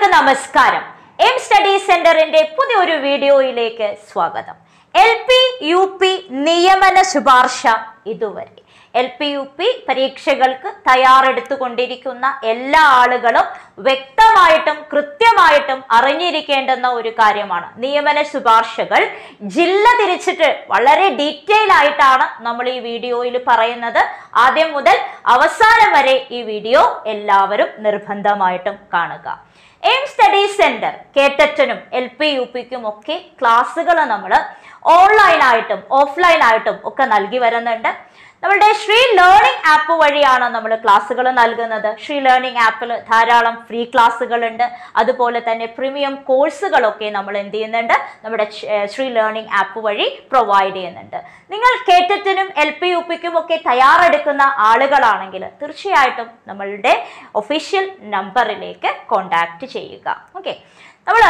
എല്ലാവർക്കും നമസ്കാരം. M study സെന്ററിന്റെ പുതിയൊരു വീഡിയോയിലേക്ക് സ്വാഗതം. എൽ പി യു പി നിയമന ശുപാർശ ഇതുവരെ. എൽ പി യു പി പരീക്ഷകൾക്ക് തയ്യാറെടുത്തുകൊണ്ടിരിക്കുന്ന എല്ലാ ആളുകളും വ്യക്തമായിട്ടും കൃത്യമായിട്ടും അറിഞ്ഞിരിക്കേണ്ടുന്ന ഒരു കാര്യമാണ് നിയമന ശുപാർശകൾ. ജില്ല തിരിച്ചിട്ട് വളരെ ഡീറ്റെയിൽ ആയിട്ടാണ് നമ്മൾ ഈ വീഡിയോയിൽ പറയുന്നത്. ആദ്യം മുതൽ അവസാനം വരെ ഈ വീഡിയോ എല്ലാവരും നിർബന്ധമായിട്ടും കാണുക. എയിം സ്റ്റഡി സെന്റർ കേട്ടറ്റനും എൽ പി യു പിക്കും ഒക്കെ ക്ലാസ്സുകൾ നമ്മൾ ഓൺലൈനായിട്ടും ഓഫ്ലൈനായിട്ടും ഒക്കെ നൽകി വരുന്നുണ്ട്. നമ്മളുടെ ശ്രീ ലേണിംഗ് ആപ്പ് വഴിയാണ് നമ്മൾ ക്ലാസ്സുകൾ നൽകുന്നത്. ശ്രീ ലേണിംഗ് ആപ്പിൽ ധാരാളം ഫ്രീ ക്ലാസ്സുകൾ ഉണ്ട് അതുപോലെ തന്നെ പ്രീമിയം കോഴ്സുകളൊക്കെ നമ്മൾ എന്ത് ചെയ്യുന്നുണ്ട്? നമ്മുടെ ശ്രീ ലേണിംഗ് ആപ്പ് വഴി പ്രൊവൈഡ് ചെയ്യുന്നുണ്ട്. നിങ്ങൾ കേറ്റത്തിനും എൽ പി യു പിക്കും ഒക്കെ തയ്യാറെടുക്കുന്ന ആളുകളാണെങ്കിൽ തീർച്ചയായിട്ടും നമ്മളുടെ ഒഫീഷ്യൽ നമ്പറിലേക്ക് കോണ്ടാക്ട് ചെയ്യുക. ഓക്കെ. നമ്മൾ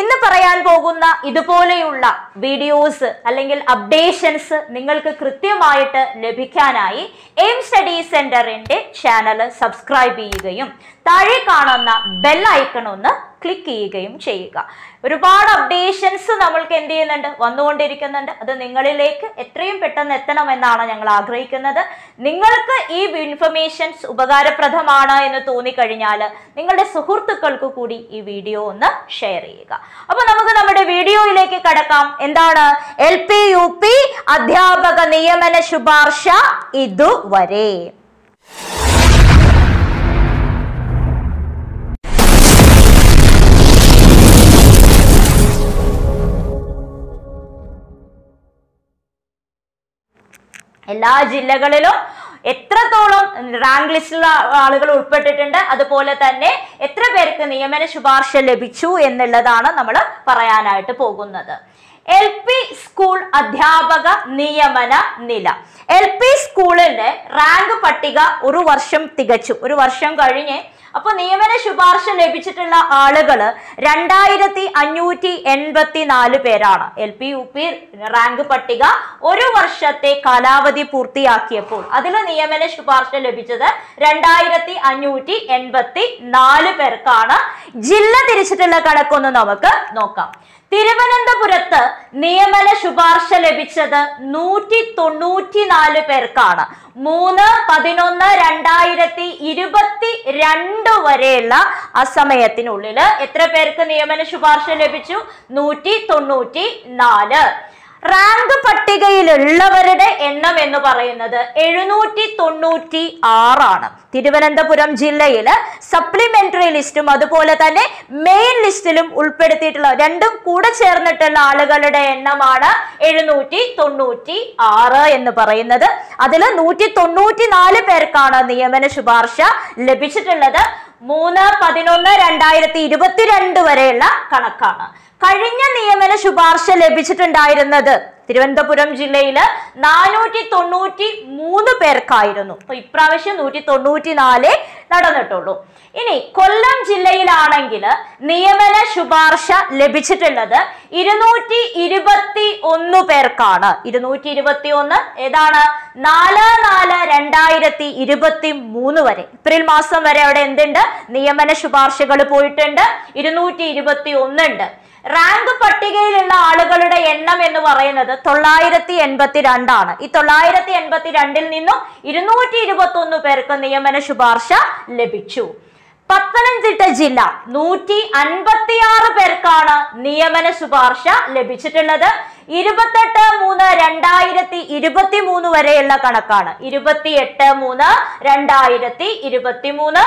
ഇന്ന് പറയാൻ പോകുന്ന ഇതുപോലെയുള്ള വീഡിയോസ് അല്ലെങ്കിൽ അപ്ഡേഷൻസ് നിങ്ങൾക്ക് കൃത്യമായിട്ട് ലഭിക്കാനായി എയിം സ്റ്റഡി സെന്ററിന്റെ ചാനൽ സബ്സ്ക്രൈബ് ചെയ്യുകയും താഴെ കാണുന്ന ബെൽ ഐക്കൺ ഒന്ന് ക്ലിക്ക് ചെയ്യുകയും ചെയ്യുക. ഒരുപാട് അപ്ഡേഷൻസ് നമ്മൾക്ക് എന്ത് ചെയ്യുന്നുണ്ട്? വന്നുകൊണ്ടിരിക്കുന്നുണ്ട്. അത് നിങ്ങളിലേക്ക് എത്രയും പെട്ടെന്ന് എത്തണമെന്നാണ് ഞങ്ങൾ ആഗ്രഹിക്കുന്നത്. നിങ്ങൾക്ക് ഈ ഇൻഫർമേഷൻസ് ഉപകാരപ്രദമാണ് എന്ന് തോന്നിക്കഴിഞ്ഞാൽ നിങ്ങളുടെ സുഹൃത്തുക്കൾക്ക് കൂടി ഈ വീഡിയോ ഒന്ന് ഷെയർ ചെയ്യുക. അപ്പൊ നമുക്ക് നമ്മുടെ വീഡിയോയിലേക്ക് കടക്കാം. എന്താണ്? എൽ പി യു പി അധ്യാപക നിയമന ശുപാർശ ഇതുവരെ. എല്ലാ ജില്ലകളിലും എത്രത്തോളം റാങ്ക് ലിസ്റ്റിലുള്ള ആളുകൾ ഉൾപ്പെട്ടിട്ടുണ്ട് അതുപോലെ തന്നെ എത്ര പേർക്ക് നിയമന ശുപാർശ ലഭിച്ചു എന്നുള്ളതാണ് നമ്മൾ പറയാനായിട്ട് പോകുന്നത്. എൽ പി സ്കൂൾ അധ്യാപക നിയമന നില. എൽ പി സ്കൂളിന്റെ റാങ്ക് പട്ടിക ഒരു വർഷം തികച്ചു. ഒരു വർഷം കഴിഞ്ഞ് അപ്പൊ നിയമന ശുപാർശ ലഭിച്ചിട്ടുള്ള ആളുകൾ രണ്ടായിരത്തി അഞ്ഞൂറ്റി എൺപത്തി നാല് പേരാണ്. L P U P rank പട്ടിക ഒരു വർഷത്തെ കാലാവധി പൂർത്തിയാക്കിയപ്പോൾ അതിൽ നിയമന ശുപാർശ ലഭിച്ചത് രണ്ടായിരത്തി അഞ്ഞൂറ്റി എൺപത്തി നാല് പേർക്കാണ്. ജില്ല തിരിച്ചിട്ടുള്ള കണക്കൊന്ന് നമുക്ക് നോക്കാം. തിരുവനന്തപുരത്ത് നിയമന ശുപാർശ ലഭിച്ചത് നൂറ്റി തൊണ്ണൂറ്റി നാല് പേർക്കാണ്. മൂന്ന് പതിനൊന്ന് രണ്ടായിരത്തി ഇരുപത്തി രണ്ട് വരെയുള്ള ആ സമയത്തിനുള്ളിൽ എത്ര പേർക്ക് നിയമന ശുപാർശ ലഭിച്ചു? നൂറ്റി തൊണ്ണൂറ്റി നാല് റാങ്ക് പട്ടികയിലുള്ളവരുടെ എണ്ണം എന്ന് പറയുന്നത് എഴുന്നൂറ്റി തൊണ്ണൂറ്റി ആറാണ് തിരുവനന്തപുരം ജില്ലയിൽ സപ്ലിമെന്ററി ലിസ്റ്റും അതുപോലെ തന്നെ മെയിൻ ലിസ്റ്റിലും ഉൾപ്പെടുത്തിയിട്ടുള്ള രണ്ടും കൂടെ ചേർന്നിട്ടുള്ള ആളുകളുടെ എണ്ണമാണ് എഴുന്നൂറ്റി തൊണ്ണൂറ്റി ആറ് എന്ന് പറയുന്നത്. അതിൽ നൂറ്റി തൊണ്ണൂറ്റി നാല് പേർക്കാണ് നിയമന ശുപാർശ ലഭിച്ചിട്ടുള്ളത്. മൂന്ന് പതിനൊന്ന് രണ്ടായിരത്തി ഇരുപത്തിരണ്ട് വരെയുള്ള കണക്കാണ്. കഴിഞ്ഞ നിയമന ശുപാർശ ലഭിച്ചിട്ടുണ്ടായിരുന്നത്. തിരുവനന്തപുരം ജില്ലയിൽ നാനൂറ്റി തൊണ്ണൂറ്റി മൂന്ന് പേർക്കായിരുന്നു. അപ്പൊ ഇപ്രാവശ്യം നൂറ്റി തൊണ്ണൂറ്റി നാല് നടന്നിട്ടുള്ളൂ. ഇനി കൊല്ലം ജില്ലയിലാണെങ്കിൽ നിയമന ശുപാർശ ലഭിച്ചിട്ടുള്ളത് ഇരുന്നൂറ്റി ഇരുപത്തി ഒന്ന് പേർക്കാണ്. ഇരുന്നൂറ്റി ഇരുപത്തി ഒന്ന് ഏതാണ്? നാല് നാല് രണ്ടായിരത്തി ഇരുപത്തി മൂന്ന് വരെ. ഏപ്രിൽ മാസം വരെ അവിടെ എന്തുണ്ട്? നിയമന ശുപാർശകൾ പോയിട്ടുണ്ട്. ഇരുന്നൂറ്റി ഇരുപത്തി ഒന്നുണ്ട് റാങ്ക് പട്ടികയിലുള്ള ആളുകളുടെ എണ്ണം എന്ന് പറയുന്നത് തൊള്ളായിരത്തി എൺപത്തി രണ്ടാണ് ഈ തൊള്ളായിരത്തി എൺപത്തി രണ്ടിൽ നിന്നും ഇരുന്നൂറ്റി ഇരുപത്തി ഒന്ന് പേർക്ക് നിയമന ശുപാർശ ലഭിച്ചു. പത്തനംതിട്ട ജില്ല നൂറ്റി അൻപത്തിയാറ് പേർക്കാണ് നിയമന ശുപാർശ ലഭിച്ചിട്ടുള്ളത്. ഇരുപത്തെട്ട് മൂന്ന് രണ്ടായിരത്തി ഇരുപത്തി മൂന്ന് വരെയുള്ള കണക്കാണ്. ഇരുപത്തിയെട്ട് മൂന്ന് രണ്ടായിരത്തി ഇരുപത്തി മൂന്ന്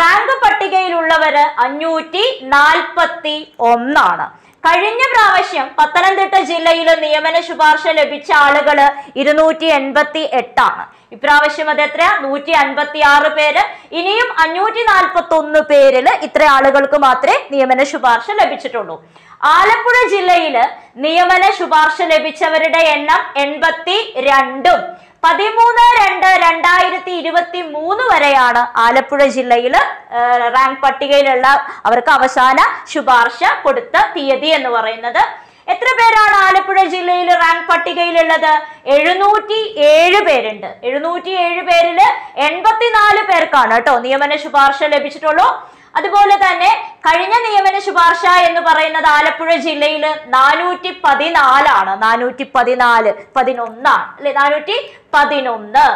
റാങ്ക് പട്ടികയിലുള്ളവര് അഞ്ഞൂറ്റി നാൽപ്പത്തി ഒന്നാണ് കഴിഞ്ഞ പ്രാവശ്യം പത്തനംതിട്ട ജില്ലയിൽ നിയമന ശുപാർശ ലഭിച്ച ആളുകൾ ഇരുന്നൂറ്റി എൺപത്തി എട്ടാണ് ഇപ്രാവശ്യം അത് എത്ര നൂറ്റി അൻപത്തി ആറ് പേര്. ഇനിയും അഞ്ഞൂറ്റി നാൽപ്പത്തി ഒന്ന് പേരിൽ ഇത്ര ആളുകൾക്ക് മാത്രമേ നിയമന ശുപാർശ ലഭിച്ചിട്ടുള്ളൂ. ആലപ്പുഴ ജില്ലയിൽ നിയമന ശുപാർശ ലഭിച്ചവരുടെ എണ്ണം എൺപത്തി രണ്ടും പതിമൂന്ന് രണ്ട് രണ്ടായിരത്തി ഇരുപത്തി മൂന്ന് വരെയാണ് ആലപ്പുഴ ജില്ലയിൽ റാങ്ക് പട്ടികയിലുള്ള അവർക്ക് അവസാന ശുപാർശ കൊടുത്ത തീയതി എന്ന് പറയുന്നത്. എത്ര പേരാണ് ആലപ്പുഴ ജില്ലയിൽ റാങ്ക് പട്ടികയിലുള്ളത്? എഴുന്നൂറ്റി ഏഴ് പേരുണ്ട്. എഴുന്നൂറ്റി ഏഴ് പേരിൽ എൺപത്തിനാല് പേർക്കാണ് കേട്ടോ നിയമന ശുപാർശ ലഭിച്ചിട്ടുള്ളൂ. അതുപോലെ തന്നെ കഴിഞ്ഞ നിയമന ശുപാർശ എന്ന് പറയുന്നത് ആലപ്പുഴ ജില്ലയിൽ നാനൂറ്റി പതിനാലാണ് നാനൂറ്റി പതിനാല് പതിനൊന്നാണ്. അല്ലെ? നാനൂറ്റി പതിനൊന്ന്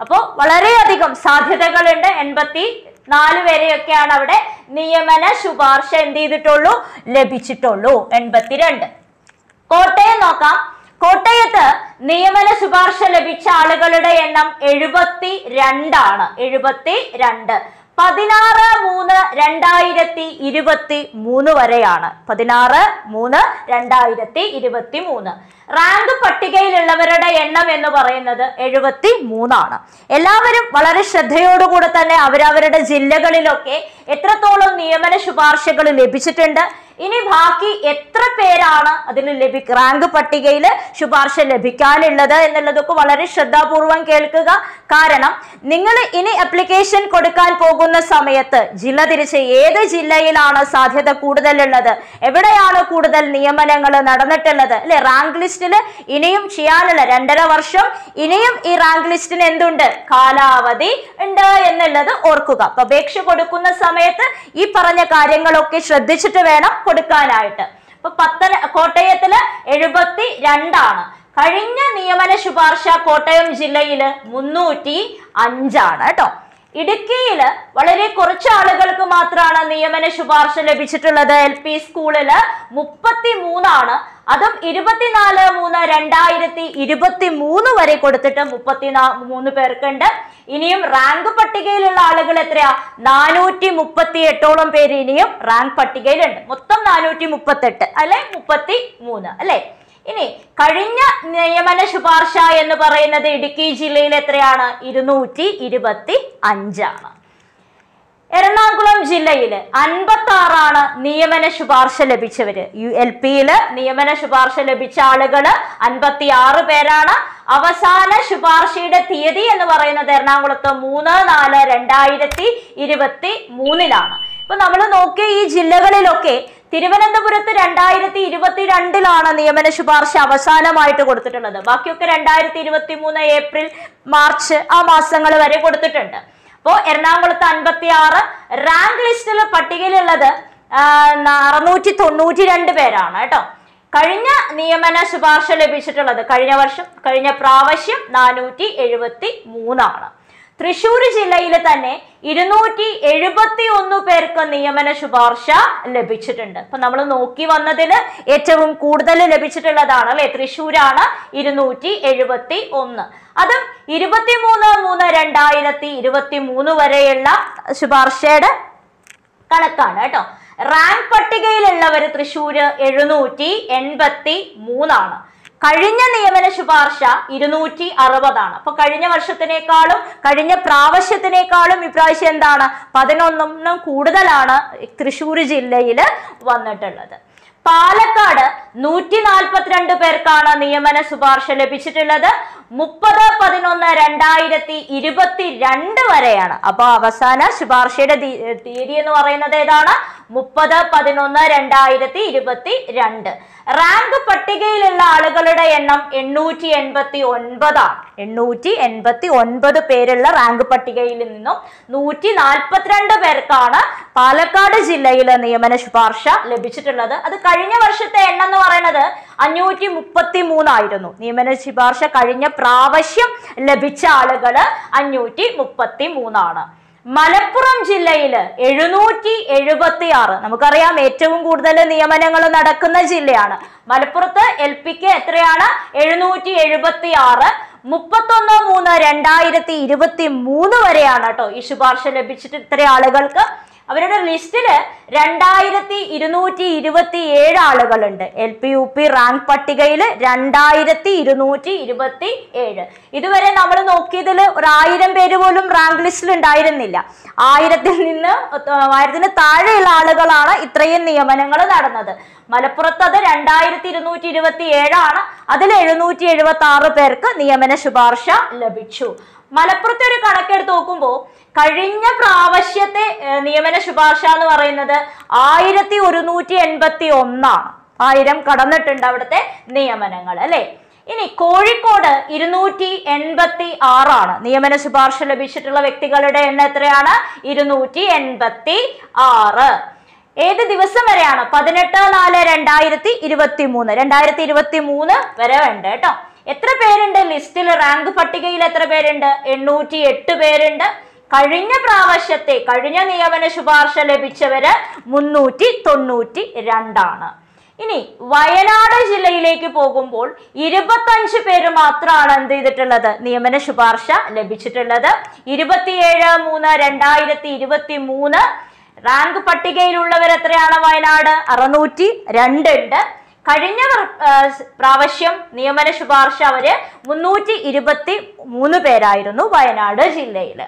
അപ്പോ വളരെയധികം സാധ്യതകളുണ്ട്. എൺപത്തി നാല് വരെയൊക്കെയാണ് അവിടെ നിയമന ശുപാർശ എന്ത് ചെയ്തിട്ടുള്ളൂ? ലഭിച്ചിട്ടുള്ളൂ. എൺപത്തിരണ്ട്. കോട്ടയം നോക്കാം. കോട്ടയത്ത് നിയമന ശുപാർശ ലഭിച്ച ആളുകളുടെ എണ്ണം എഴുപത്തി രണ്ടാണ് എഴുപത്തി രണ്ട് പതിനാറ് മൂന്ന് രണ്ടായിരത്തി ഇരുപത്തി മൂന്ന് വരെയാണ്. പതിനാറ് മൂന്ന് രണ്ടായിരത്തി ഇരുപത്തി മൂന്ന്. റാങ്ക് പട്ടികയിലുള്ളവരുടെ എണ്ണം എന്ന് പറയുന്നത് എഴുപത്തി മൂന്നാണ്. എല്ലാവരും വളരെ ശ്രദ്ധയോടുകൂടെ തന്നെ അവരവരുടെ ജില്ലകളിലൊക്കെ എത്രത്തോളം നിയമന ശുപാർശകൾ ലഭിച്ചിട്ടുണ്ട് ഇനി ബാക്കി എത്ര പേരാണ് അതിന് ലഭി റാങ്ക് പട്ടികയിൽ ശുപാർശ ലഭിക്കാനുള്ളത് എന്നുള്ളതൊക്കെ വളരെ ശ്രദ്ധാപൂർവം കേൾക്കുക. കാരണം നിങ്ങൾ ഇനി അപ്ലിക്കേഷൻ കൊടുക്കാൻ പോകുന്ന സമയത്ത് ജില്ല തിരിച്ച് ഏത് ജില്ലയിലാണ് സാധ്യത കൂടുതലുള്ളത്? എവിടെയാണ് കൂടുതൽ നിയമനങ്ങൾ നടന്നിട്ടുള്ളത്? അല്ലെ റാങ്ക് ലിസ്റ്റിൽ ഇനിയും ചെയ്യാനുള്ള രണ്ടര വർഷം ഇനിയും ഈ റാങ്ക് ലിസ്റ്റിന് എന്തുണ്ട്? കാലാവധി ഉണ്ട് എന്നുള്ളത് ഓർക്കുക. അപേക്ഷ കൊടുക്കുന്ന സമയത്ത് ഈ പറഞ്ഞ കാര്യങ്ങളൊക്കെ ശ്രദ്ധിച്ചിട്ട് വേണം കൊടുക്കാനായിട്ട്. ഇപ്പൊ പത്തന കോട്ടയത്തിൽ എഴുപത്തി രണ്ടാണ് കഴിഞ്ഞ നിയമന ശുപാർശ കോട്ടയം ജില്ലയിൽ മുന്നൂറ്റി അഞ്ചാണ് കേട്ടോ. ഇടുക്കിയിൽ വളരെ കുറച്ച് ആളുകൾക്ക് മാത്രമാണ് നിയമന ശുപാർശ ലഭിച്ചിട്ടുള്ളത്. എൽ പി സ്കൂളിൽ മുപ്പത്തി മൂന്നാണ് അതും ഇരുപത്തിനാല് മൂന്ന് രണ്ടായിരത്തി ഇരുപത്തി മൂന്ന് വരെ കൊടുത്തിട്ട് മുപ്പത്തിനാ മൂന്ന് പേർക്കുണ്ട്. ഇനിയും റാങ്ക് പട്ടികയിലുള്ള ആളുകൾ എത്രയാ? നാനൂറ്റി മുപ്പത്തി എട്ടോളം പേര് ഇനിയും റാങ്ക് പട്ടികയിലുണ്ട്. മൊത്തം നാനൂറ്റി മുപ്പത്തെട്ട് അല്ലെ? മുപ്പത്തി മൂന്ന് അല്ലെ? ഇനി കഴിഞ്ഞ നിയമന ശുപാർശ എന്ന് പറയുന്നത് ഇടുക്കി ജില്ലയിൽ എത്രയാണ്? ഇരുന്നൂറ്റി ഇരുപത്തി അഞ്ചാണ് എറണാകുളം ജില്ലയിൽ അൻപത്തി ആറാണ് നിയമന ശുപാർശ ലഭിച്ചവര്. യു എൽ പിയിൽ നിയമന ശുപാർശ ലഭിച്ച ആളുകൾ അൻപത്തി ആറ് പേരാണ്. അവസാന ശുപാർശയുടെ തീയതി എന്ന് പറയുന്നത് എറണാകുളത്ത് മൂന്ന് നാല് രണ്ടായിരത്തി ഇരുപത്തി മൂന്നിലാണ്. ഇപ്പൊ നമ്മൾ നോക്കിയ ഈ ജില്ലകളിലൊക്കെ തിരുവനന്തപുരത്ത് രണ്ടായിരത്തി ഇരുപത്തിരണ്ടിലാണ് നിയമന ശുപാർശ അവസാനമായിട്ട് കൊടുത്തിട്ടുള്ളത്. ബാക്കിയൊക്കെ രണ്ടായിരത്തി ഇരുപത്തി മൂന്ന് ഏപ്രിൽ മാർച്ച് ആ മാസങ്ങൾ വരെ കൊടുത്തിട്ടുണ്ട്. അപ്പോ എറണാകുളത്ത് അൻപത്തി ആറ് റാങ്ക് ലിസ്റ്റിൽ പട്ടികയിലുള്ളത് അറുന്നൂറ്റി തൊണ്ണൂറ്റി രണ്ട് പേരാണ് കേട്ടോ. കഴിഞ്ഞ നിയമന ശുപാർശ ലഭിച്ചിട്ടുള്ളത് കഴിഞ്ഞ വർഷം കഴിഞ്ഞ പ്രാവശ്യം നാനൂറ്റി എഴുപത്തി മൂന്നാണ് തൃശൂർ ജില്ലയിൽ തന്നെ ഇരുന്നൂറ്റി എഴുപത്തി ഒന്ന് പേർക്ക് നിയമന ശുപാർശ ലഭിച്ചിട്ടുണ്ട്. അപ്പൊ നമ്മൾ നോക്കി വന്നതിൽ ഏറ്റവും കൂടുതൽ ലഭിച്ചിട്ടുള്ളതാണ് അല്ലെ? തൃശ്ശൂരാണ് ഇരുന്നൂറ്റി എഴുപത്തി ഒന്ന് അതും ഇരുപത്തിമൂന്ന് മൂന്ന് രണ്ടായിരത്തി ഇരുപത്തി മൂന്ന് വരെയുള്ള ശുപാർശയുടെ കണക്കാണ് കേട്ടോ. റാങ്ക് പട്ടികയിലുള്ളവർ തൃശ്ശൂര് എഴുന്നൂറ്റി എൺപത്തി മൂന്നാണ് കഴിഞ്ഞ നിയമന ശുപാർശ ഇരുന്നൂറ്റി അറുപതാണ് അപ്പൊ കഴിഞ്ഞ വർഷത്തിനേക്കാളും കഴിഞ്ഞ പ്രാവശ്യത്തിനേക്കാളും ഇപ്രാവശ്യം എന്താണ്? പതിനൊന്നും കൂടുതലാണ് തൃശ്ശൂർ ജില്ലയിൽ വന്നിട്ടുള്ളത്. പാലക്കാട് നൂറ്റി നാൽപ്പത്തിരണ്ട് പേർക്കാണ് നിയമന ശുപാർശ ലഭിച്ചിട്ടുള്ളത്. മുപ്പത് പതിനൊന്ന് രണ്ടായിരത്തി ഇരുപത്തി രണ്ട് വരെയാണ്. അപ്പോൾ അവസാന ശുപാർശയുടെ തീയതി എന്ന് പറയുന്നത് ഏതാണ്? മുപ്പത് പതിനൊന്ന് രണ്ടായിരത്തി ഇരുപത്തി രണ്ട് റാങ്ക് പട്ടികയിലുള്ള ആളുകളുടെ എണ്ണം എണ്ണൂറ്റി എൺപത്തി ഒൻപതാണ്. എണ്ണൂറ്റി എൺപത്തി ഒൻപത് പേരുള്ള റാങ്ക് പട്ടികയിൽ നിന്നും നൂറ്റി നാൽപ്പത്തിരണ്ട് പേർക്കാണ് പാലക്കാട് ജില്ലയിലെ നിയമന ശുപാർശ ലഭിച്ചിട്ടുള്ളത്. അത് കഴിഞ്ഞ വർഷത്തെ എണ്ണം എന്ന് പറയുന്നത് അഞ്ഞൂറ്റി മുപ്പത്തി മൂന്നായിരുന്നു നിയമന ശുപാർശ കഴിഞ്ഞ പ്രാവശ്യം ലഭിച്ച ആളുകൾ അഞ്ഞൂറ്റി മുപ്പത്തി മൂന്നാണ് മലപ്പുറം ജില്ലയിൽ എഴുന്നൂറ്റി എഴുപത്തി ആറ് നമുക്കറിയാം ഏറ്റവും കൂടുതൽ നിയമനങ്ങൾ നടക്കുന്ന ജില്ലയാണ്. മലപ്പുറത്ത് എൽ പിക്ക് എത്രയാണ്? എഴുന്നൂറ്റി എഴുപത്തി ആറ് മുപ്പത്തൊന്ന് മൂന്ന് രണ്ടായിരത്തി ഇരുപത്തി മൂന്ന് വരെയാണ് കേട്ടോ ഈ ശുപാർശ ലഭിച്ചിട്ട് ഇത്ര ആളുകൾക്ക്. അവരുടെ ലിസ്റ്റിൽ രണ്ടായിരത്തി ഇരുന്നൂറ്റി ഇരുപത്തി ഏഴ് ആളുകളുണ്ട്. L P U P rank പട്ടികയിൽ രണ്ടായിരത്തി ഇരുന്നൂറ്റി ഇരുപത്തി ഏഴ് ഇതുവരെ നമ്മൾ നോക്കിയതിൽ ഒരു ആയിരം പേര് പോലും റാങ്ക് ലിസ്റ്റിൽ ഉണ്ടായിരുന്നില്ല. ആയിരത്തിൽ നിന്ന് ആയിരത്തിന് താഴെയുള്ള ആളുകളാണ് ഇത്രയും നിയമനങ്ങൾ നടന്നത്. മലപ്പുറത്ത് അത് രണ്ടായിരത്തി ഇരുന്നൂറ്റി ഇരുപത്തി ഏഴാണ് അതിൽ എഴുന്നൂറ്റി എഴുപത്തി ആറ് പേർക്ക് നിയമന ശുപാർശ ലഭിച്ചു. മലപ്പുറത്തെ ഒരു കണക്കെടുത്ത് നോക്കുമ്പോൾ കഴിഞ്ഞ പ്രാവശ്യത്തെ നിയമന ശുപാർശ എന്ന് പറയുന്നത് ആയിരത്തി ഒരുന്നൂറ്റി എൺപത്തി ഒന്നാണ് ആയിരം കടന്നിട്ടുണ്ട് അവിടുത്തെ നിയമനങ്ങൾ അല്ലെ? ഇനി കോഴിക്കോട് ഇരുന്നൂറ്റി എൺപത്തി ആറാണ് നിയമന ശുപാർശ ലഭിച്ചിട്ടുള്ള വ്യക്തികളുടെ എണ്ണം എത്രയാണ്? ഇരുന്നൂറ്റി എൺപത്തി ആറ് ഏത് ദിവസം വരെയാണ്? പതിനെട്ട് നാല് രണ്ടായിരത്തി ഇരുപത്തി മൂന്ന് രണ്ടായിരത്തി ഇരുപത്തി മൂന്ന് വരെ ഉണ്ട് കേട്ടോ എത്ര പേരുണ്ട്? ലിസ്റ്റിൽ റാങ്ക് പട്ടികയിൽ എത്ര പേരുണ്ട്? എണ്ണൂറ്റി എട്ട് പേരുണ്ട്. കഴിഞ്ഞ പ്രാവശ്യത്തെ കഴിഞ്ഞ നിയമന ശുപാർശ ലഭിച്ചവര് മുന്നൂറ്റി തൊണ്ണൂറ്റി രണ്ടാണ് ഇനി വയനാട് ജില്ലയിലേക്ക് പോകുമ്പോൾ ഇരുപത്തഞ്ച് പേര് മാത്രമാണ് എന്ത് ചെയ്തിട്ടുള്ളത്? നിയമന ശുപാർശ ലഭിച്ചിട്ടുള്ളത്. ഇരുപത്തിയേഴ് മൂന്ന് രണ്ടായിരത്തി ഇരുപത്തി മൂന്ന് റാങ്ക് പട്ടികയിലുള്ളവർ എത്രയാണ് വയനാട്? അറുന്നൂറ്റി രണ്ട് ഉണ്ട്. കഴിഞ്ഞ പ്രാവശ്യം നിയമന ശുപാർശ അവർ മുന്നൂറ്റി ഇരുപത്തി മൂന്ന് പേരായിരുന്നു വയനാട് ജില്ലയിൽ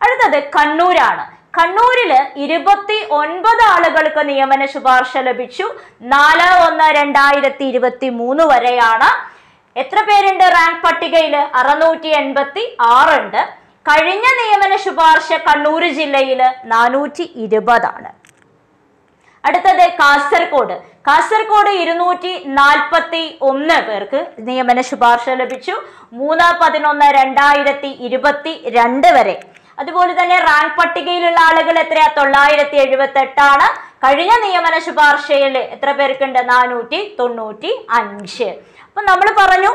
അടുത്തത് കണ്ണൂരാണ്. കണ്ണൂരിൽ ഇരുപത്തി ഒൻപത് ആളുകൾക്ക് നിയമന ശുപാർശ ലഭിച്ചു. നാല് ഒന്ന് രണ്ടായിരത്തി ഇരുപത്തി മൂന്ന് വരെയാണ്. എത്ര പേരുണ്ട് റാങ്ക് പട്ടികയിൽ അറുന്നൂറ്റി എൺപത്തി ആറുണ്ട്. കഴിഞ്ഞ നിയമന ശുപാർശ കണ്ണൂർ ജില്ലയിൽ നാനൂറ്റി ഇരുപതാണ്. അടുത്തത് കാസർഗോഡ്. കാസർഗോഡ് ഇരുന്നൂറ്റി നാൽപ്പത്തി ഒന്ന് പേർക്ക് നിയമന ശുപാർശ ലഭിച്ചു. മൂന്ന് പതിനൊന്ന് രണ്ടായിരത്തി ഇരുപത്തി രണ്ട് വരെ. അതുപോലെ തന്നെ റാങ്ക് പട്ടികയിലുള്ള ആളുകൾ എത്രയാ? തൊള്ളായിരത്തി എഴുപത്തി എട്ടാണ് കഴിഞ്ഞ നിയമന ശുപാർശയിൽ എത്ര പേർക്കുണ്ട്? നാനൂറ്റി തൊണ്ണൂറ്റി അഞ്ച്. അപ്പൊ നമ്മൾ പറഞ്ഞു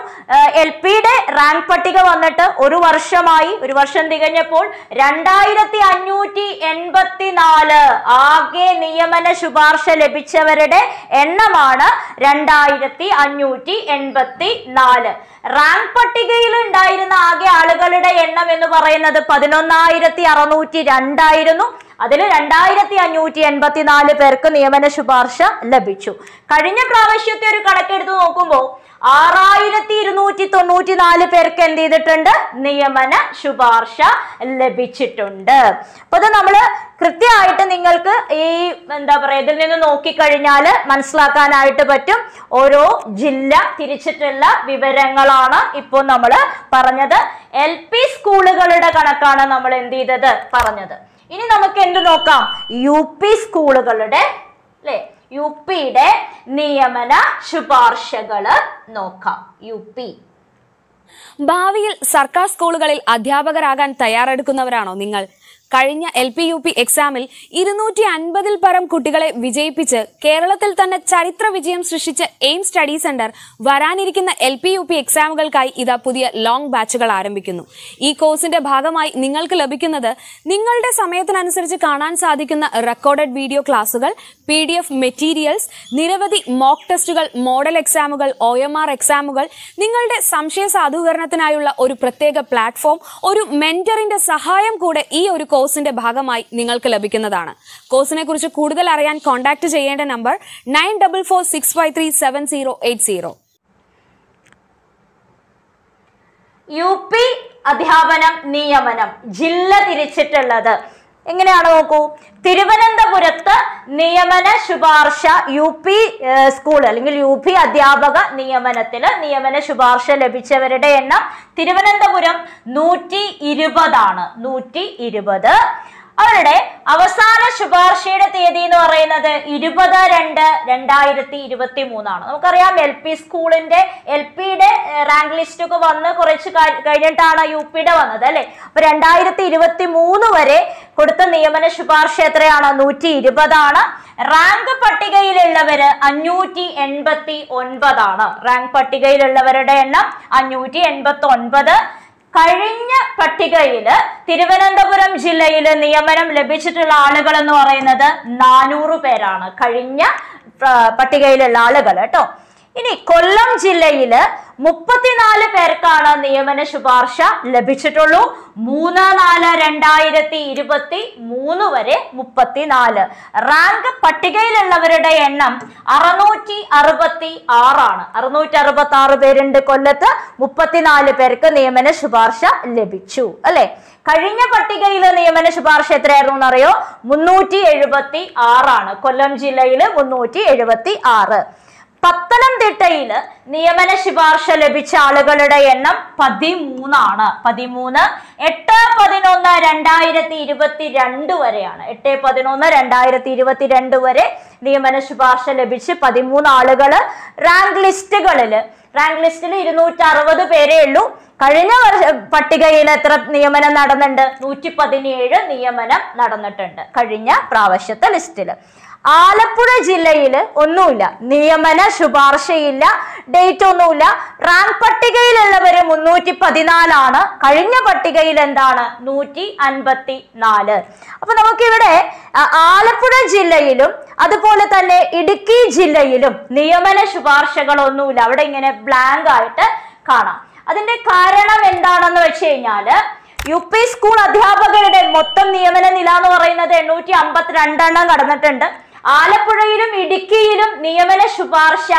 എൽ പിയുടെ റാങ്ക് പട്ടിക വന്നിട്ട് ഒരു വർഷമായി ഒരു വർഷം തികഞ്ഞപ്പോൾ രണ്ടായിരത്തി അഞ്ഞൂറ്റി എൺപത്തി നാല് ആകെ നിയമന ശുപാർശ ലഭിച്ചവരുടെ എണ്ണമാണ് രണ്ടായിരത്തി അഞ്ഞൂറ്റി എൺപത്തി നാല് റാങ്ക് പട്ടികയിൽ ഉണ്ടായിരുന്ന ആകെ ആളുകളുടെ എണ്ണം എന്ന് പറയുന്നത് പതിനൊന്നായിരത്തി അറുന്നൂറ്റി രണ്ടായിരുന്നു അതിൽ രണ്ടായിരത്തി അഞ്ഞൂറ്റി എൺപത്തി നാല് പേർക്ക് നിയമന ശുപാർശ ലഭിച്ചു. കഴിഞ്ഞ പ്രാവശ്യത്തെ ഒരു കണക്കെടുത്ത് നോക്കുമ്പോൾ ആറായിരത്തി ഇരുന്നൂറ്റി തൊണ്ണൂറ്റി നാല് പേർക്ക് എന്ത് ചെയ്തിട്ടുണ്ട്? നിയമന ശുപാർശ ലഭിച്ചിട്ടുണ്ട്. അപ്പൊ അത് നമ്മൾ കൃത്യമായിട്ട് നിങ്ങൾക്ക് ഈ എന്താ പറയാ ഇതിൽ നിന്ന് നോക്കിക്കഴിഞ്ഞാൽ മനസ്സിലാക്കാനായിട്ട് പറ്റും. ഓരോ ജില്ല തിരിച്ചിട്ടുള്ള വിവരങ്ങളാണ് ഇപ്പോൾ നമ്മൾ പറഞ്ഞത്. എൽ പി സ്കൂളുകളുടെ കണക്കാണ് നമ്മൾ എന്ത് ചെയ്തത്? പറഞ്ഞത്. ഇനി നമുക്ക് എന്ത് നോക്കാം? യു പി സ്കൂളുകളുടെ അല്ലെ? യു പിയുടെ നിയമന ശുപാർശകൾ നോക്കാം. യു പി ഭാവിയിൽ സർക്കാർ സ്കൂളുകളിൽ അധ്യാപകരാകാൻ തയ്യാറെടുക്കുന്നവരാണോ നിങ്ങൾ? കഴിഞ്ഞ എൽ പി യു പി എക്സാമിൽ ഇരുന്നൂറ്റി അൻപതിൽ പരം കുട്ടികളെ വിജയിപ്പിച്ച് കേരളത്തിൽ തന്നെ ചരിത്ര വിജയം സൃഷ്ടിച്ച എയിം സ്റ്റഡി സെന്റർ വരാനിരിക്കുന്ന എൽ പി യു പി എക്സാമുകൾക്കായി ഇതാ പുതിയ ലോങ് ബാച്ചുകൾ ആരംഭിക്കുന്നു. ഈ കോഴ്സിന്റെ ഭാഗമായി നിങ്ങൾക്ക് ലഭിക്കുന്നത് നിങ്ങളുടെ സമയത്തിനനുസരിച്ച് കാണാൻ സാധിക്കുന്ന റെക്കോർഡഡ് വീഡിയോ ക്ലാസുകൾ പി ഡി എഫ് മെറ്റീരിയൽസ് നിരവധി മോക്ക് ടെസ്റ്റുകൾ മോഡൽ എക്സാമുകൾ ഒ എം ആർ എക്സാമുകൾ നിങ്ങളുടെ സംശയ സാധൂകരണത്തിനായുള്ള ഒരു പ്രത്യേക പ്ലാറ്റ്ഫോം ഒരു മെന്ററിന്റെ സഹായം കൂടെ ഈ ഒരു കോഴ്സിന്റെ ഭാഗമായി നിങ്ങൾക്ക് ലഭിക്കുന്നതാണ്. കോഴ്സിനെ കുറിച്ച് കൂടുതൽ അറിയാൻ കോൺടാക്ട് ചെയ്യേണ്ട number nine double four six five three seven zero eight zero. U P അധ്യാപനം നിയമനം ജില്ല തിരിച്ചിട്ടുള്ളത്. എങ്ങനെയാണ് നോക്കൂ. തിരുവനന്തപുരത്ത് നിയമന ശുപാർശ യു പി സ്കൂൾ അല്ലെങ്കിൽ യു പി അധ്യാപക നിയമനത്തിന് നിയമന ശുപാർശ ലഭിച്ചവരുടെ എണ്ണം തിരുവനന്തപുരം നൂറ്റി ഇരുപതാണ്. നൂറ്റി ഇരുപത്. അവരുടെ അവസാന ശുപാർശയുടെ തീയതി എന്ന് പറയുന്നത് ഇരുപത് രണ്ട് രണ്ടായിരത്തി ഇരുപത്തി മൂന്നാണ് നമുക്കറിയാം എൽ പി സ്കൂളിന്റെ എൽ പിയുടെ റാങ്ക് ലിസ്റ്റ് ഒക്കെ വന്ന് കുറച്ച് കഴി- കഴിഞ്ഞിട്ടാണ് യു പിയുടെ വന്നത് അല്ലെ? അപ്പൊ രണ്ടായിരത്തി ഇരുപത്തി മൂന്ന് വരെ കൊടുത്ത നിയമന ശുപാർശ എത്രയാണ്? നൂറ്റി ഇരുപതാണ് റാങ്ക് പട്ടികയിലുള്ളവര് അഞ്ഞൂറ്റി എൺപത്തി ഒൻപതാണ് റാങ്ക് പട്ടികയിലുള്ളവരുടെ എണ്ണം അഞ്ഞൂറ്റി എൺപത്തി ഒൻപത് കഴിഞ്ഞ പട്ടികയിൽ തിരുവനന്തപുരം ജില്ലയിൽ നിയമനം ലഭിച്ചിട്ടുള്ള ആളുകൾ എന്ന് പറയുന്നത് നാനൂറ് പേരാണ്. കഴിഞ്ഞ പട്ടികയിലുള്ള ആളുകൾ കേട്ടോ. ഇനി കൊല്ലം ജില്ലയിൽ മുപ്പത്തിനാല് പേർക്കാണ് നിയമന ശുപാർശ ലഭിച്ചിട്ടുള്ളൂ. മൂന്ന് നാല് രണ്ടായിരത്തി ഇരുപത്തി മൂന്ന് വരെ മുപ്പത്തിനാല്. റാങ്ക് പട്ടികയിലുള്ളവരുടെ എണ്ണം അറുന്നൂറ്റി അറുപത്തി ആറാണ്. അറുന്നൂറ്റി അറുപത്തി ആറ് പേരുണ്ട് കൊല്ലത്ത്. മുപ്പത്തിനാല് പേർക്ക് നിയമന ശുപാർശ ലഭിച്ചു അല്ലെ? കഴിഞ്ഞ പട്ടികയിലെ നിയമന ശുപാർശ എത്രയായിരുന്നു എന്നറിയോ? മുന്നൂറ്റി എഴുപത്തി ആറാണ്. കൊല്ലം ജില്ലയിൽ മുന്നൂറ്റി എഴുപത്തി ആറ്. പത്തനംതിട്ടയിൽ നിയമന ശുപാർശ ലഭിച്ച ആളുകളുടെ എണ്ണം പതിമൂന്നാണ്. പതിമൂന്ന് എട്ട് പതിനൊന്ന് രണ്ടായിരത്തി ഇരുപത്തി രണ്ട് വരെയാണ്. എട്ട് പതിനൊന്ന് രണ്ടായിരത്തി ഇരുപത്തി രണ്ട് വരെ നിയമന ശുപാർശ ലഭിച്ച് പതിമൂന്ന് ആളുകൾ റാങ്ക് ലിസ്റ്റുകളിൽ റാങ്ക് ലിസ്റ്റിൽ ഇരുന്നൂറ്റി അറുപത് പേരേ ഉള്ളൂ. കഴിഞ്ഞ വർഷ പട്ടികയിൽ എത്ര നിയമനം നടന്നിട്ടുണ്ട്? നൂറ്റി പതിനേഴ് നിയമനം നടന്നിട്ടുണ്ട് കഴിഞ്ഞ പ്രാവശ്യത്തെ ലിസ്റ്റിൽ ആലപ്പുഴ ജില്ലയിൽ ഒന്നുമില്ല. നിയമന ശുപാർശയില്ല ഡേറ്റ് ഒന്നുമില്ല. റാങ്ക് പട്ടികയിലുള്ളവർ മുന്നൂറ്റി പതിനാലാണ് കഴിഞ്ഞ പട്ടികയിൽ എന്താണ്? നൂറ്റി അൻപത്തി നാല് അപ്പൊ നമുക്കിവിടെ ആലപ്പുഴ ജില്ലയിലും അതുപോലെ തന്നെ ഇടുക്കി ജില്ലയിലും നിയമന ശുപാർശകളൊന്നുമില്ല. അവിടെ ഇങ്ങനെ ബ്ലാങ്ക് ആയിട്ട് കാണാം. അതിന്റെ കാരണം എന്താണെന്ന് വെച്ച് കഴിഞ്ഞാൽ യു പി സ്കൂൾ അധ്യാപകരുടെ മൊത്തം നിയമന നില എന്ന് പറയുന്നത് എണ്ണൂറ്റി അമ്പത്തിരണ്ടെണ്ണം കടന്നിട്ടുണ്ട്. ആലപ്പുഴയിലും ഇടുക്കിയിലും നിയമന ശുപാർശ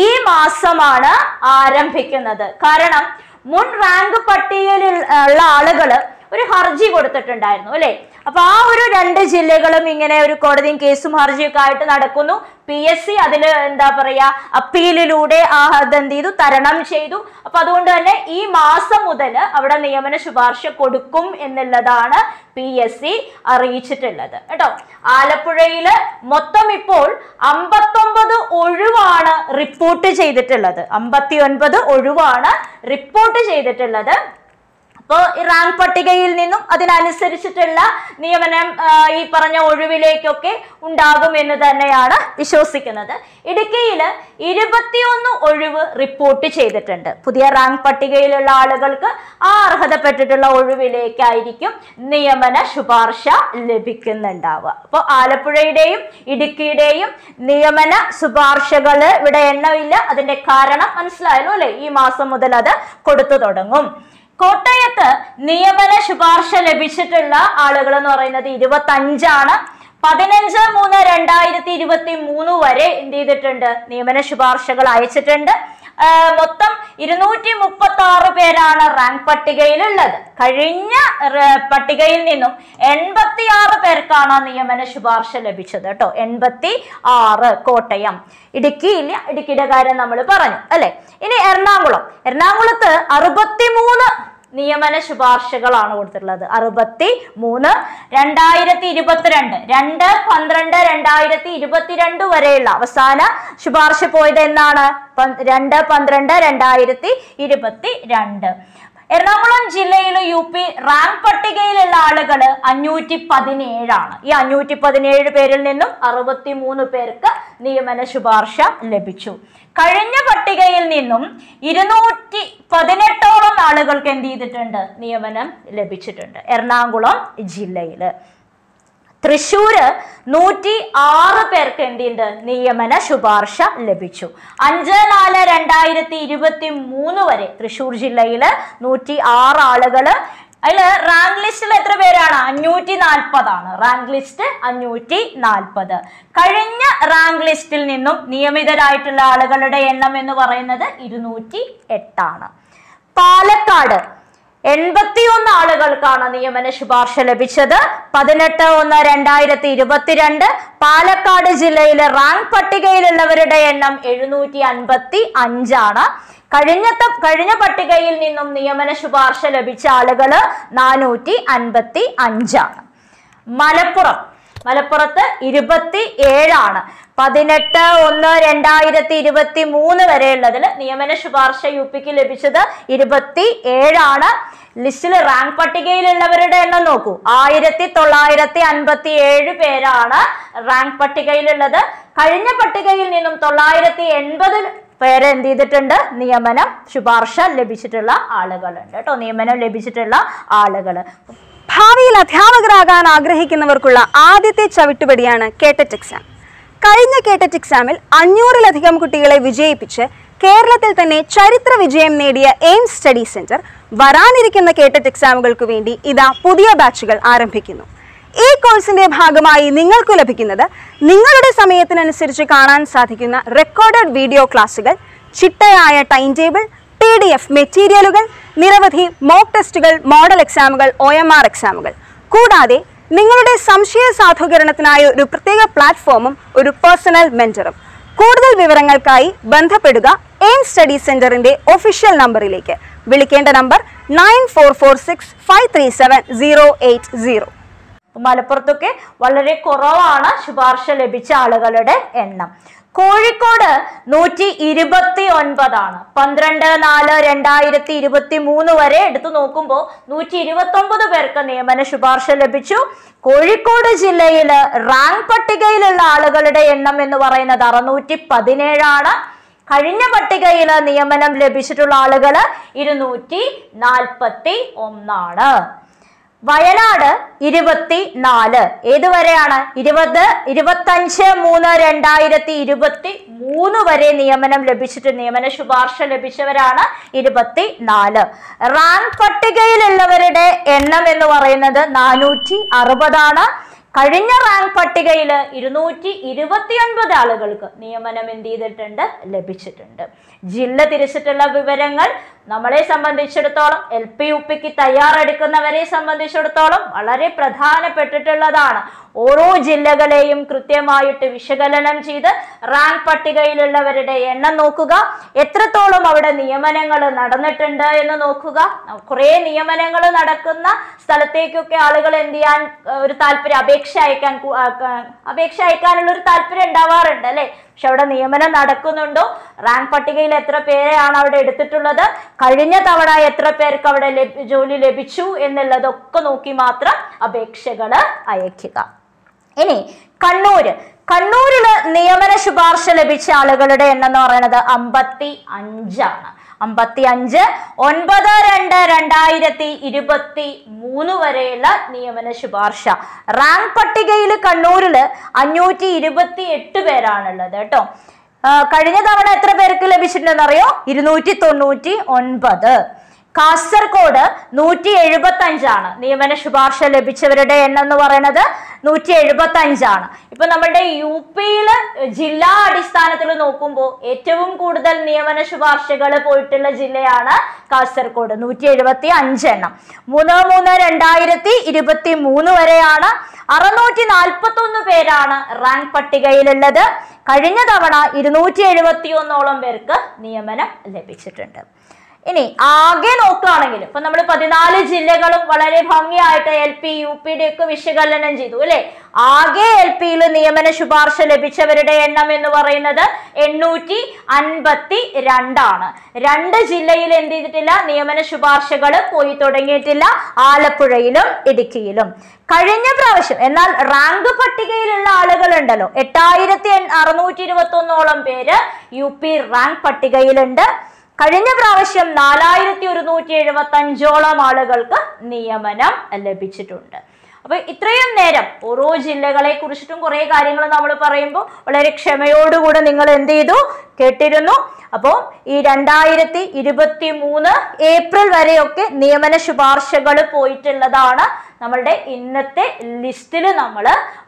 ഈ മാസമാണ് ആരംഭിക്കുന്നത്. കാരണം മുൻ റാങ്ക് പട്ടികയിൽ ഉള്ള ആളുകൾ ഒരു ഹർജി കൊടുത്തിട്ടുണ്ടായിരുന്നു അല്ലെ? അപ്പൊ ആ ഒരു രണ്ട് ജില്ലകളും ഇങ്ങനെ ഒരു കോടതിയും കേസും ഹർജിയൊക്കെ ആയിട്ട് നടക്കുന്നു. പി എസ് സി അതിൽ എന്താ പറയാ അപ്പീലിലൂടെ ആ അതെന്ത് ചെയ്തു? തരണം ചെയ്തു. അപ്പൊ അതുകൊണ്ട് തന്നെ ഈ മാസം മുതൽ അവിടെ നിയമന ശുപാർശ കൊടുക്കും എന്നുള്ളതാണ് പി എസ് സി അറിയിച്ചിട്ടുള്ളത് കേട്ടോ? ആലപ്പുഴയിൽ മൊത്തം ഇപ്പോൾ അമ്പത്തൊമ്പത് ഒഴിവാണ് റിപ്പോർട്ട് ചെയ്തിട്ടുള്ളത്. അമ്പത്തി ഒൻപത് ഒഴിവാണ് റിപ്പോർട്ട് ചെയ്തിട്ടുള്ളത്. അപ്പോൾ ഈ റാങ്ക് പട്ടികയിൽ നിന്നും അതിനനുസരിച്ചിട്ടുള്ള നിയമനം ഈ പറഞ്ഞ ഒഴിവിലേക്കൊക്കെ ഉണ്ടാകും എന്ന് തന്നെയാണ് വിശ്വസിക്കുന്നത്. ഇടുക്കിയിൽ ഇരുപത്തിയൊന്ന് ഒഴിവ് റിപ്പോർട്ട് ചെയ്തിട്ടുണ്ട്. പുതിയ റാങ്ക് പട്ടികയിലുള്ള ആളുകൾക്ക് ആ അർഹതപ്പെട്ടിട്ടുള്ള ഒഴിവിലേക്കായിരിക്കും നിയമന ശുപാർശ ലഭിക്കുന്നുണ്ടാവുക. അപ്പോൾ ആലപ്പുഴയുടെയും ഇടുക്കിയുടെയും നിയമന ശുപാർശകൾ ഇവിടെ എണ്ണമില്ല. അതിന്റെ കാരണം മനസ്സിലായല്ലോ അല്ലെ? ഈ മാസം മുതൽ അത് കൊടുത്തു തുടങ്ങും. കോട്ടയത്ത് നിയമന ശുപാർശ ലഭിച്ചിട്ടുള്ള ആളുകൾ എന്ന് പറയുന്നത് ഇരുപത്തി അഞ്ചാണ് പതിനഞ്ച് മൂന്ന് രണ്ടായിരത്തി ഇരുപത്തി മൂന്ന് വരെ എന്ത് ചെയ്തിട്ടുണ്ട്? നിയമന ശുപാർശകൾ അയച്ചിട്ടുണ്ട്. മൊത്തം ഇരുന്നൂറ്റി മുപ്പത്തി ആറ് പേരാണ് റാങ്ക് പട്ടികയിലുള്ളത്. കഴിഞ്ഞ പട്ടികയിൽ നിന്നും എൺപത്തി ആറ് പേർക്കാണ് നിയമന ശുപാർശ ലഭിച്ചത് കേട്ടോ. എൺപത്തി ആറ് കോട്ടയം. ഇടുക്കി ഇല്ല ഇടുക്കിയുടെ കാര്യം നമ്മൾ പറഞ്ഞു അല്ലെ? ഇനി എറണാകുളം. എറണാകുളത്ത് അറുപത്തിമൂന്ന് നിയമന ശുപാർശകളാണ് കൊടുത്തിട്ടുള്ളത്. അറുപത്തി മൂന്ന് രണ്ടായിരത്തി ഇരുപത്തിരണ്ട് രണ്ട് പന്ത്രണ്ട് രണ്ടായിരത്തി ഇരുപത്തിരണ്ട് വരെയുള്ള അവസാന ശുപാർശ പോയത് എന്നാണ് രണ്ട് പന്ത്രണ്ട് രണ്ടായിരത്തി ഇരുപത്തി രണ്ട് എറണാകുളം ജില്ലയിലെ യു പി റാങ്ക് പട്ടികയിലുള്ള ആളുകൾ അഞ്ഞൂറ്റി പതിനേഴാണ് ഈ അഞ്ഞൂറ്റി പതിനേഴ് പേരിൽ നിന്നും അറുപത്തി മൂന്ന് പേർക്ക് നിയമന ശുപാർശ ലഭിച്ചു. കഴിഞ്ഞ പട്ടികയിൽ നിന്നും ഇരുന്നൂറ്റി പതിനെട്ടോളം ആളുകൾക്ക് എന്ത് ചെയ്തിട്ടുണ്ട്? നിയമനം ലഭിച്ചിട്ടുണ്ട്. എറണാകുളം ജില്ലയിൽ. തൃശ്ശൂര് നൂറ്റി ആറ് പേർക്ക് എന്തിണ്ട്? നിയമന ശുപാർശ ലഭിച്ചു. അഞ്ച് നാല് രണ്ടായിരത്തി ഇരുപത്തി മൂന്ന് വരെ തൃശ്ശൂർ ജില്ലയിൽ നൂറ്റി ആറ് ആളുകൾ. അതിൽ റാങ്ക് ലിസ്റ്റിൽ എത്ര പേരാണ്? അഞ്ഞൂറ്റി നാൽപ്പതാണ് റാങ്ക് ലിസ്റ്റ് അഞ്ഞൂറ്റി നാൽപ്പത് കഴിഞ്ഞ റാങ്ക് ലിസ്റ്റിൽ നിന്നും നിയമിതരായിട്ടുള്ള ആളുകളുടെ എണ്ണം എന്ന് പറയുന്നത് ഇരുന്നൂറ്റി എട്ടാണ്. പാലക്കാട് എൺപത്തിയൊന്ന് ആളുകൾക്കാണ് നിയമന ശുപാർശ ലഭിച്ചത്. പതിനെട്ട് ഒന്ന് രണ്ടായിരത്തി ഇരുപത്തിരണ്ട് പാലക്കാട് ജില്ലയിലെ റാങ്ക് പട്ടികയിലുള്ളവരുടെ എണ്ണം എഴുന്നൂറ്റി അൻപത്തി അഞ്ചാണ് കഴിഞ്ഞത്തെ കഴിഞ്ഞ പട്ടികയിൽ നിന്നും നിയമന ശുപാർശ ലഭിച്ച ആളുകൾ നാനൂറ്റി അൻപത്തി അഞ്ചാണ് മലപ്പുറം മലപ്പുറത്ത് ഇരുപത്തി ഏഴാണ് പതിനെട്ട് ഒന്ന് രണ്ടായിരത്തി ഇരുപത്തി മൂന്ന് വരെയുള്ളതിൽ നിയമന ശുപാർശ യു പിക്ക് ലഭിച്ചത് ഇരുപത്തി ഏഴാണ് ലിസ്റ്റിൽ റാങ്ക് പട്ടികയിലുള്ളവരുടെ എണ്ണം നോക്കൂ. ആയിരത്തി തൊള്ളായിരത്തി അൻപത്തി ഏഴ് പേരാണ് റാങ്ക് പട്ടികയിലുള്ളത്. കഴിഞ്ഞ പട്ടികയിൽ നിന്നും തൊള്ളായിരത്തി എൺപത് പേരെ എന്ത് ചെയ്തിട്ടുണ്ട്? നിയമനം ശുപാർശ ലഭിച്ചിട്ടുള്ള ആളുകളുണ്ട് കേട്ടോ. നിയമനം ലഭിച്ചിട്ടുള്ള ആളുകൾ ഭാവിയിൽ അധ്യാപകരാകാൻ ആഗ്രഹിക്കുന്നവർക്കുള്ള ആദ്യത്തെ ചവിട്ടുപടിയാണ് കേട്ടറ്റ് എക്സാം കഴിഞ്ഞ കേട്ടറ്റ് എക്സാമിൽ അഞ്ഞൂറിലധികം കുട്ടികളെ വിജയിപ്പിച്ച് കേരളത്തിൽ തന്നെ ചരിത്ര വിജയം നേടിയ എയിംസ് സ്റ്റഡി സെന്റർ വരാനിരിക്കുന്ന കേട്ടറ്റ് എക്സാമുകൾക്ക് വേണ്ടി ഇതാ പുതിയ ബാച്ചുകൾ ആരംഭിക്കുന്നു. ഈ കോഴ്സിന്റെ ഭാഗമായി നിങ്ങൾക്ക് ലഭിക്കുന്നത് നിങ്ങളുടെ സമയത്തിനനുസരിച്ച് കാണാൻ സാധിക്കുന്ന റെക്കോർഡഡ് വീഡിയോ ക്ലാസുകൾ ചിട്ടയായ time table P D F മെറ്റീരിയലുകൾ നിരവധി മോക്ക് ടെസ്റ്റുകൾ മോഡൽ എക്സാമുകൾ ഒ എം ആർ എക്സാമുകൾ കൂടാതെ നിങ്ങളുടെ സംശയ സാധൂകരണത്തിനായ ഒരു പ്രത്യേക പ്ലാറ്റ്ഫോമും ഒരു പേഴ്സണൽ മെന്ററും കൂടുതൽ വിവരങ്ങൾക്കായി ബന്ധപ്പെടുക എയിം സ്റ്റഡി സെന്ററിന്റെ ഒഫീഷ്യൽ നമ്പറിലേക്ക്. വിളിക്കേണ്ട number nine four four six five three seven zero eight zero. മലപ്പുറത്തൊക്കെ വളരെ കുറവാണ് ശുപാർശ ലഭിച്ച ആളുകളുടെ എണ്ണം. കോഴിക്കോട് നൂറ്റി ഇരുപത്തി ഒൻപതാണ് പന്ത്രണ്ട് നാല് രണ്ടായിരത്തി ഇരുപത്തി മൂന്ന് വരെ എടുത്തു നോക്കുമ്പോൾ നൂറ്റി ഇരുപത്തി ഒമ്പത് പേർക്ക് നിയമന ശുപാർശ ലഭിച്ചു. കോഴിക്കോട് ജില്ലയിൽ റാങ്ക് പട്ടികയിലുള്ള ആളുകളുടെ എണ്ണം എന്ന് പറയുന്നത് അറുന്നൂറ്റി പതിനേഴാണ് കഴിഞ്ഞ പട്ടികയിൽ നിയമനം ലഭിച്ചിട്ടുള്ള ആളുകൾ ഇരുന്നൂറ്റി നാൽപ്പത്തി ഒന്നാണ് വയനാട് ഇരുപത്തി നാല് ഏതുവരെയാണ്? ഇരുപത് ഇരുപത്തഞ്ച് മൂന്ന് രണ്ടായിരത്തി ഇരുപത്തി മൂന്ന് വരെ നിയമനം ലഭിച്ചിട്ട് നിയമന ശുപാർശ ലഭിച്ചവരാണ് ഇരുപത്തി നാല് റാങ്ക് പട്ടികയിലുള്ളവരുടെ എണ്ണം എന്ന് പറയുന്നത് നാനൂറ്റി അറുപതാണ് കഴിഞ്ഞ റാങ്ക് പട്ടികയിൽ ഇരുന്നൂറ്റി ഇരുപത്തിയൊൻപത് ആളുകൾക്ക് നിയമനം എന്ത് ചെയ്തിട്ടുണ്ട്? ലഭിച്ചിട്ടുണ്ട്. ജില്ല തിരിച്ചിട്ടുള്ള വിവരങ്ങൾ നമ്മളെ സംബന്ധിച്ചിടത്തോളം എൽ പി യു പിക്ക് തയ്യാറെടുക്കുന്നവരെ സംബന്ധിച്ചിടത്തോളം വളരെ പ്രധാനപ്പെട്ടിട്ടുള്ളതാണ്. ഓരോ ജില്ലകളെയും കൃത്യമായിട്ട് വിശകലനം ചെയ്ത് റാങ്ക് പട്ടികയിലുള്ളവരുടെ എണ്ണം നോക്കുക. എത്രത്തോളം അവിടെ നിയമനങ്ങൾ നടന്നിട്ടുണ്ട് എന്ന് നോക്കുക. കുറേ നിയമനങ്ങൾ നടക്കുന്ന സ്ഥലത്തേക്കൊക്കെ ആളുകൾ എന്ത് ചെയ്യാൻ ഒരു താല്പര്യം അപേക്ഷ അയക്കാൻ അപേക്ഷ അയക്കാനുള്ള ഒരു താല്പര്യം ഉണ്ടാവാറുണ്ട് അല്ലെ? പക്ഷെ അവിടെ നിയമനം നടക്കുന്നുണ്ടോ? റാങ്ക് പട്ടികയിൽ എത്ര പേരെയാണ് അവിടെ എടുത്തിട്ടുള്ളത്? കഴിഞ്ഞ തവണ എത്ര പേർക്ക് അവിടെ ജോലി ലഭിച്ചു എന്നുള്ളതൊക്കെ നോക്കി മാത്രം അപേക്ഷകൾ അയക്കുക ഇനി കണ്ണൂര്. കണ്ണൂരിൽ നിയമന ശുപാർശ ലഭിച്ച ആളുകളുടെ എണ്ണം എന്ന് പറയുന്നത് അമ്പത്തി അഞ്ചാണ് അമ്പത്തി അഞ്ച് ഒൻപത് രണ്ട് രണ്ടായിരത്തി ഇരുപത്തി മൂന്ന് വരെയുള്ള നിയമന ശുപാർശ. റാങ്ക് പട്ടികയിൽ കണ്ണൂരിൽ അഞ്ഞൂറ്റി ഇരുപത്തി എട്ട് പേരാണുള്ളത് കേട്ടോ. കഴിഞ്ഞ തവണ എത്ര പേർക്ക് ലഭിച്ചിട്ടുണ്ടെന്ന് അറിയോ ഇരുന്നൂറ്റി തൊണ്ണൂറ്റി ഒൻപത്. കാസർഗോഡ് നൂറ്റി എഴുപത്തി അഞ്ചാണ് നിയമന ശുപാർശ ലഭിച്ചവരുടെ എണ്ണം എന്ന് പറയുന്നത് നൂറ്റി എഴുപത്തി അഞ്ചാണ് ഇപ്പൊ നമ്മുടെ യു പിയിൽ ജില്ലാ അടിസ്ഥാനത്തിൽ നോക്കുമ്പോൾ ഏറ്റവും കൂടുതൽ നിയമന ശുപാർശകൾ പോയിട്ടുള്ള ജില്ലയാണ് കാസർഗോഡ്. നൂറ്റി എഴുപത്തി അഞ്ചെണ്ണം മൂന്ന് മൂന്ന് രണ്ടായിരത്തി ഇരുപത്തി മൂന്ന് വരെയാണ് അറുന്നൂറ്റി നാൽപ്പത്തി ഒന്ന് പേരാണ് റാങ്ക് പട്ടികയിലുള്ളത്. കഴിഞ്ഞ തവണ ഇരുന്നൂറ്റി എഴുപത്തി ഒന്നോളം പേർക്ക് നിയമനം ലഭിച്ചിട്ടുണ്ട്. ഇനി ആകെ നോക്കുകയാണെങ്കിൽ ഇപ്പൊ നമ്മൾ പതിനാല് ജില്ലകളും വളരെ ഭംഗിയായിട്ട് എൽ പി യു പിയുടെ ഒക്കെ വിശകലനം ചെയ്തു അല്ലെ? ആകെ എൽ പിയിൽ നിയമന ശുപാർശ ലഭിച്ചവരുടെ എണ്ണം എന്ന് പറയുന്നത് എണ്ണൂറ്റി അൻപത്തി രണ്ടാണ് രണ്ട് ജില്ലയിൽ എന്ത് ചെയ്തിട്ടില്ല? നിയമന ശുപാർശകൾ പോയി തുടങ്ങിയിട്ടില്ല ആലപ്പുഴയിലും ഇടുക്കിയിലും. കഴിഞ്ഞ പ്രാവശ്യം എന്നാൽ റാങ്ക് പട്ടികയിലുള്ള ആളുകളുണ്ടല്ലോ എട്ടായിരത്തി അറുന്നൂറ്റി ഇരുപത്തി ഒന്നോളം പേര് യു പി റാങ്ക് പട്ടികയിലുണ്ട്. കഴിഞ്ഞ പ്രാവശ്യം നാലായിരത്തി ഒരുന്നൂറ്റി എഴുപത്തി അഞ്ചോളം ആളുകൾക്ക് നിയമനം ലഭിച്ചിട്ടുണ്ട്. അപ്പൊ ഇത്രയും നേരം ഓരോ ജില്ലകളെ കുറിച്ചിട്ടും കുറെ കാര്യങ്ങൾ നമ്മൾ പറയുമ്പോൾ വളരെ ക്ഷമയോടുകൂടെ നിങ്ങൾ എന്ത് ചെയ്തു? കേട്ടിരുന്നു. അപ്പോൾ ഈ രണ്ടായിരത്തി ഇരുപത്തി മൂന്ന് ഏപ്രിൽ വരെയൊക്കെ നിയമന ശുപാർശകൾ പോയിട്ടുള്ളതാണ് നമ്മളുടെ ഇന്നത്തെ ലിസ്റ്റിൽ നമ്മൾ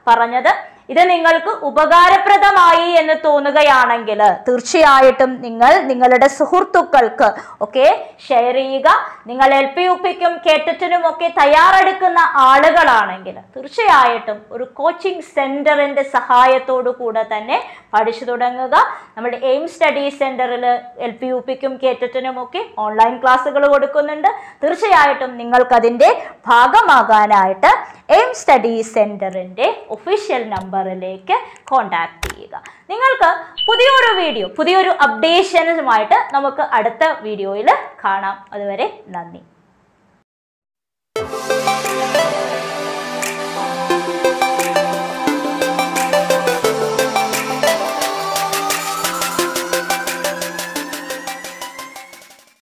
പറഞ്ഞത്. ഇത് നിങ്ങൾക്ക് ഉപകാരപ്രദമായി എന്ന് തോന്നുകയാണെങ്കിൽ തീർച്ചയായിട്ടും നിങ്ങൾ നിങ്ങളുടെ സുഹൃത്തുക്കൾക്ക് ഒക്കെ ഷെയർ ചെയ്യുക. നിങ്ങൾ എൽ പി യു പിക്കും കേട്ടറ്റിനും ഒക്കെ തയ്യാറെടുക്കുന്ന ആളുകളാണെങ്കിൽ തീർച്ചയായിട്ടും ഒരു കോച്ചിങ് സെന്ററിന്റെ സഹായത്തോടു കൂടെ തന്നെ പഠിച്ചു തുടങ്ങുക. നമ്മുടെ എയിം സ്റ്റഡി സെന്ററിൽ എൽ പി യു പിക്കും കേറ്ററ്റിനും ഒക്കെ ഓൺലൈൻ ക്ലാസ്സുകൾ കൊടുക്കുന്നുണ്ട്. തീർച്ചയായിട്ടും നിങ്ങൾക്കതിന്റെ ഭാഗമാകാനായിട്ട് എം സ്റ്റഡി സെന്ററിന്റെ ഒഫീഷ്യൽ നമ്പറിലേക്ക് കോൺടാക്റ്റ് ചെയ്യുക. നിങ്ങൾക്ക് പുതിയൊരു വീഡിയോ പുതിയൊരു അപ്ഡേഷനുമായിട്ട് നമുക്ക് അടുത്ത വീഡിയോയിൽ കാണാം. അതുവരെ നന്ദി.